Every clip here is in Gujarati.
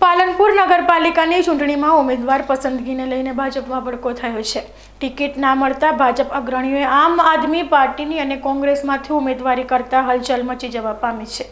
પાલનપુર નગરપાલિકાની ચૂંટણીમાં ઉમેદવાર પસંદગીને લઈને ભાજપમાં ભડકો થયો છે. ટિકિટ ના મળતા ભાજપ અગ્રણીઓએ આમ આદમી પાર્ટીની અને કોંગ્રેસમાંથી ઉમેદવારી કરતા હલચલ મચી જવા પામી છે.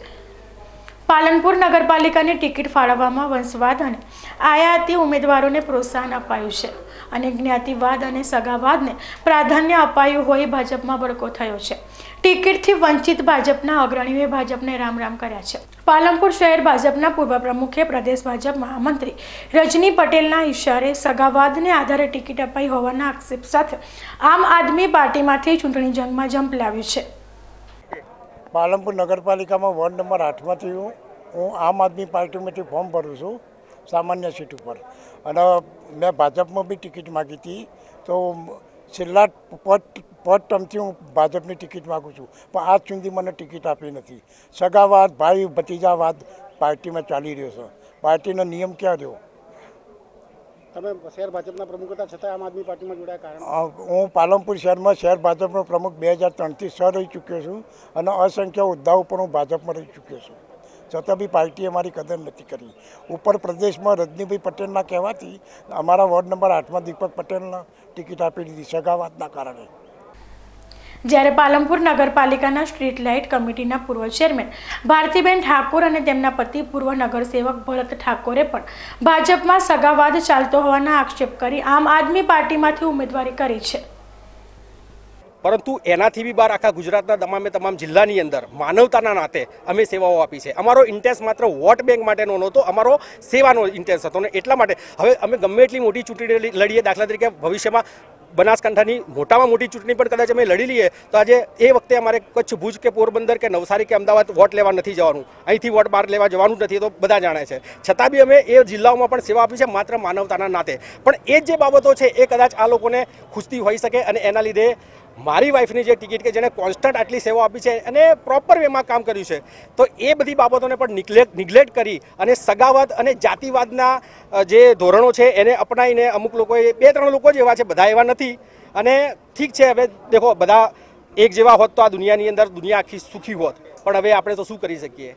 પાલનપુર નગરપાલિકાની ટિકિટ ફાળવવામાં વંશવાદ અને આયાતી ઉમેદવારોને પ્રોત્સાહન અપાયું છે. અને જ્ઞાતિવાદ અને સગાવાદને પ્રાધાન્ય અપાયું હોય ભાજપમાં બળકો થયો છે. ટિકિટથી વંચિત ભાજપના અગ્રણીઓએ ભાજપને રામ રામ કર્યા છે. પાલનપુર શહેર ભાજપના પૂર્વ પ્રમુખે પ્રદેશ ભાજપ મહામંત્રી રજની પટેલના ઇશારે સગાવાદને આધારે ટિકિટ અપાઈ હોવાના આક્ષેપ સાથે આમ આદમી પાર્ટીમાંથી ચૂંટણી જંગમાં જંપ લાવ્યું છે. પાલનપુર નગરપાલિકામાં વોર્ડ નંબર આઠમાંથી હું હું આમ આદમી પાર્ટીમાંથી ફોર્મ ભરું છું સામાન્ય સીટ ઉપર. અને મેં ભાજપમાં બી ટિકિટ માગી હતી તો છેલ્લા પદ પદ ટર્મથી હું ભાજપની ટિકિટ માગું છું. પણ આજ સુધી મને ટિકિટ આપી નથી. સગાવાદ ભાઈ ભતીજાવાદ પાર્ટીમાં ચાલી રહ્યો છે. પાર્ટીનો નિયમ ક્યાં રહ્યો? તમે શહેર ભાજપના પ્રમુખ હતા છતાં આમ આદમી પાર્ટીમાં જોડાયા કારણ? હું પાલનપુર શહેરમાં શહેર ભાજપનો પ્રમુખ બે હજાર ત્રણથી છ રહી ચૂક્યો છું અને અસંખ્ય હોદ્દાઓ પણ હું ભાજપમાં રહી ચૂક્યો છું. છતાં બી પાર્ટીએ મારી કદર નથી કરી. ઉપર પ્રદેશમાં રજનીભાઈ પટેલના કહેવાથી અમારા વોર્ડ નંબર આઠમાં દીપક પટેલના ટિકિટ આપી દીધી, સગાવાતના કારણે. જ્યારે પાલનપુર નગરપાલિકાના સ્ટ્રીટ લાઇટ કમિટીના પૂર્વ ચેરમેન ભારતીબેન ઠાકોર અને તેમના પતિ પૂર્વ નગરસેવક ભરત ઠાકોરે પણ ભાજપમાં સગાવાદ ચાલતો હોવાના આક્ષેપ કરી આમ આદમી પાર્ટીમાંથી ઉમેદવારી કરી છે. પરંતુ એનાથી બી બહાર આખા ગુજરાતના તમામે તમામ જિલ્લાની અંદર માનવતાના નાતે અમે સેવાઓ આપી છે. અમારો ઇન્ટેન્સ માત્ર વોટ બેંક માટેનો નહોતો, અમારો સેવાનો ઇન્ટેન્સ હતો અને એટલા માટે હવે અમે ગમે એટલી મોટી ચૂંટણી લડીએ દાખલા તરીકે ભવિષ્યમાં બનાસકાંઠાની મોટામાં મોટી ચૂંટણી પણ કદાચ અમે લડી લઈએ, તો આજે એ વખતે અમારે કચ્છ ભુજ કે પોરબંદર કે નવસારી કે અમદાવાદ વોટ લેવા નથી જવાનું. અહીંથી વોટ બહાર લેવા જવાનું નથી તો બધા જાણે છે. છતાં બી અમે એ જિલ્લાઓમાં પણ સેવા આપી છે માત્ર માનવતાના નાતે. પણ એ જે બાબતો છે એ કદાચ આ લોકોને ખુશતી હોઈ શકે અને એના લીધે મારી વાઈફની જે ટિકિટ કે જેને કોન્સ્ટન્ટ આટલી સેવા આપી છે અને પ્રોપર વેમાં કામ કર્યું છે, તો એ બધી બાબતોને પણ નિગ્લેક્ટ નિગ્લેક્ટ કરી અને સગાવાદ અને જાતિવાદના જે ધોરણો છે એને અપનાવીને અમુક લોકોએ, બે ત્રણ લોકો જ એવા છે, બધા એવા નથી. અને ઠીક છે, હવે દેખો, બધા એક જેવા હોત તો આ દુનિયાની અંદર દુનિયા આખી સુખી હોત. પણ હવે આપણે તો શું કરી શકીએ?